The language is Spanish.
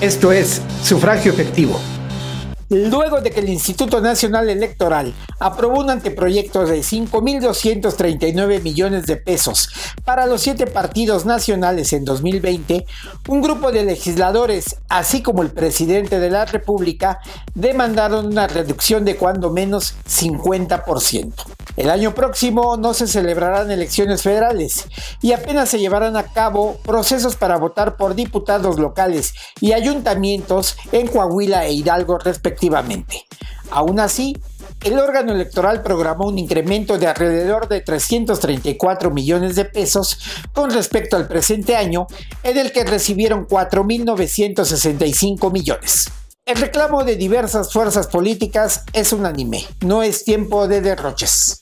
Esto es sufragio efectivo. Luego de que el Instituto Nacional Electoral aprobó un anteproyecto de 5.239 millones de pesos para los siete partidos nacionales en 2020, un grupo de legisladores, así como el presidente de la República, demandaron una reducción de cuando menos 50%. El año próximo no se celebrarán elecciones federales y apenas se llevarán a cabo procesos para votar por diputados locales y ayuntamientos en Coahuila e Hidalgo respectivamente. Aún así, el órgano electoral programó un incremento de alrededor de 334 millones de pesos con respecto al presente año, en el que recibieron 4.965 millones. El reclamo de diversas fuerzas políticas es unánime, no es tiempo de derroches.